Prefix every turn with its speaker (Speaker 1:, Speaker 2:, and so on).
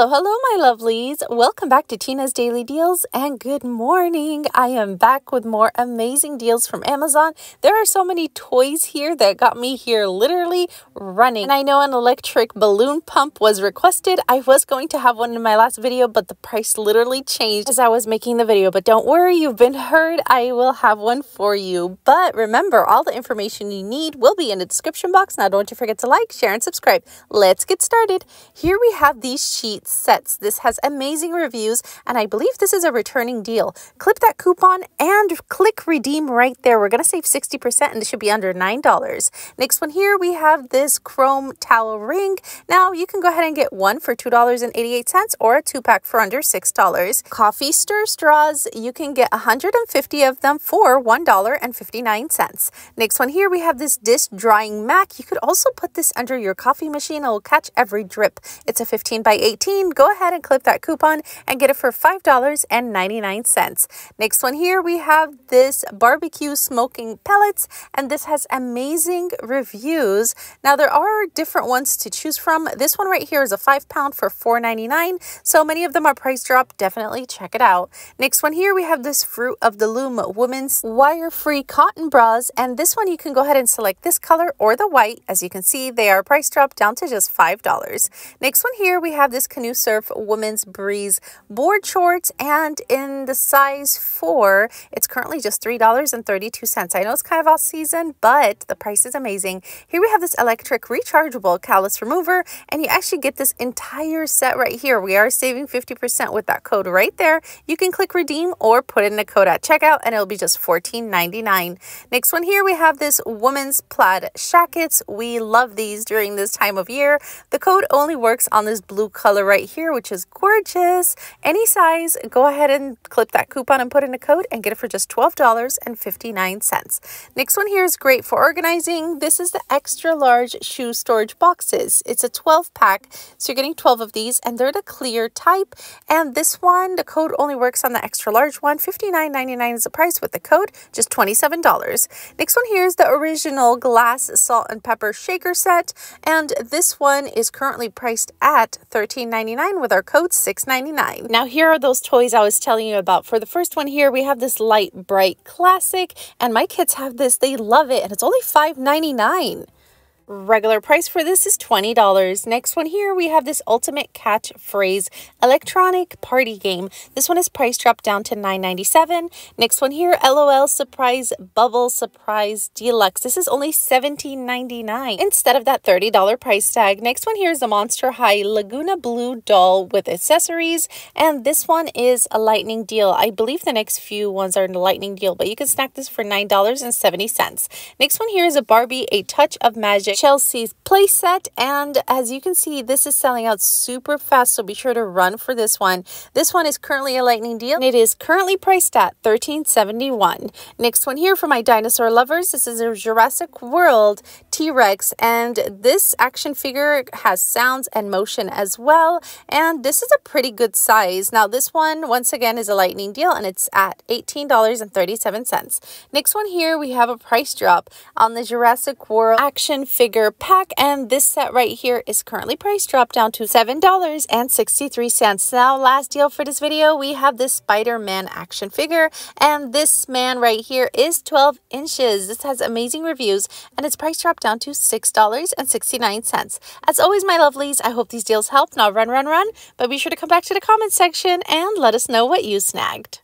Speaker 1: Hello, hello, my lovelies. Welcome back to Tina's Daily Deals and good morning. I am back with more amazing deals from Amazon. There are so many toys here that got me here literally running. And I know an electric balloon pump was requested. I was going to have one in my last video, but the price literally changed as I was making the video. But don't worry, you've been heard. I will have one for you. But remember, all the information you need will be in the description box. Now, don't you forget to like, share, and subscribe. Let's get started. Here we have these sheets sets. This has amazing reviews, and I believe this is a returning deal. Clip that coupon and click redeem right there. We're going to save 60%, and it should be under $9. Next one here, we have this chrome towel ring. Now, you can go ahead and get one for $2.88 or a two-pack for under $6. Coffee stir straws, you can get 150 of them for $1.59. Next one here, we have this dish drying mat. You could also put this under your coffee machine. It will catch every drip. It's a 15 by 18 go ahead and clip that coupon and get it for $5.99. Next one here, we have this barbecue smoking pellets, and this has amazing reviews. Now, there are different ones to choose from. This one right here is a five pound for $4.99, so many of them are price drop. Definitely check it out. Next one here, we have this Fruit of the Loom women's wire-free cotton bras, and this one you can go ahead and select this color or the white. As you can see, they are price drop down to just $5. Next one here, we have this Kanu Surf Women's Breeze board shorts. And in the size 4, it's currently just $3.32. I know it's kind of off season, but the price is amazing. Here we have this electric rechargeable callus remover. And you actually get this entire set right here. We are saving 50% with that code right there. You can click redeem or put in a code at checkout and it'll be just $14.99. Next one here, we have this women's plaid shackets. We love these during this time of year. The code only works on this blue color right here, which is gorgeous. Any size, go ahead and clip that coupon and put in a code and get it for just $12.59. Next one here is great for organizing. This is the extra large shoe storage boxes. It's a 12 pack, so you're getting 12 of these and they're the clear type. And this one, the code only works on the extra large one. $59.99 is the price with the code, just $27. Next one here is the original glass salt and pepper shaker set. And this one is currently priced at $13.99 $6.99 with our code $6.99. Now here are those toys I was telling you about. For the first one here, we have this Lite-Brite classic and my kids have this. They love it and it's only $5.99. Regular price for this is $20. Next one here, we have this Ultimate Catchphrase electronic party game. This one is price dropped down to $9.97. Next one here, LOL Surprise Bubble Surprise Deluxe. This is only $17.99 instead of that $30 price tag. Next one here is the Monster High Lagoona Blue doll with accessories. And this one is a lightning deal. I believe the next few ones are in lightning deal, but you can snack this for $9.70. Next one here is a Barbie A Touch of Magic Chelsea's playset. And as you can see, this is selling out super fast. So be sure to run for this one. This one is currently a lightning deal. and It is currently priced at $13.71. Next one here for my dinosaur lovers. This is a Jurassic World T-Rex. And this action figure has sounds and motion as well. And this is a pretty good size. Now this one, once again, is a lightning deal and it's at $18.37. Next one here, we have a price drop on the Jurassic World action figure figure pack and this set right here is currently price dropped down to $7.63. Now last deal for this video we have this Spider-Man action figure and this man right here is 12 inches. This has amazing reviews and it's price dropped down to $6.69. As always my lovelies I hope these deals help. Now run run run but be sure to come back to the comment section and let us know what you snagged.